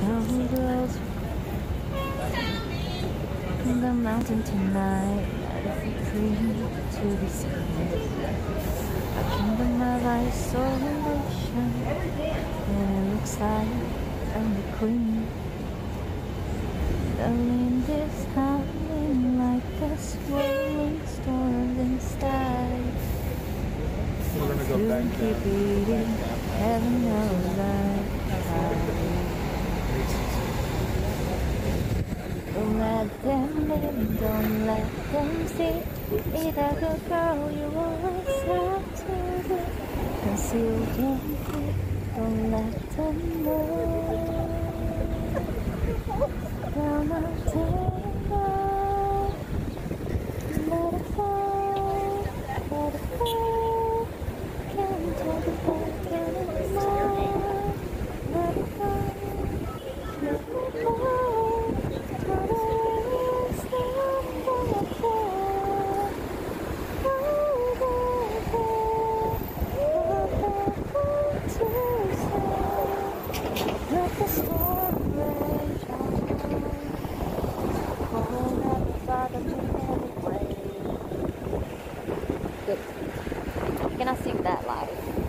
snow girls in the mountain tonight, let it free to be seen. A kingdom of isolation, and it looks like I'm the queen. The wind is howling like a swirling storm inside. We're gonna go back down. Don't let them in, don't let them see. That good girl you always have to be. Conceal gently, don't let them know. Come on, gonna sing that live.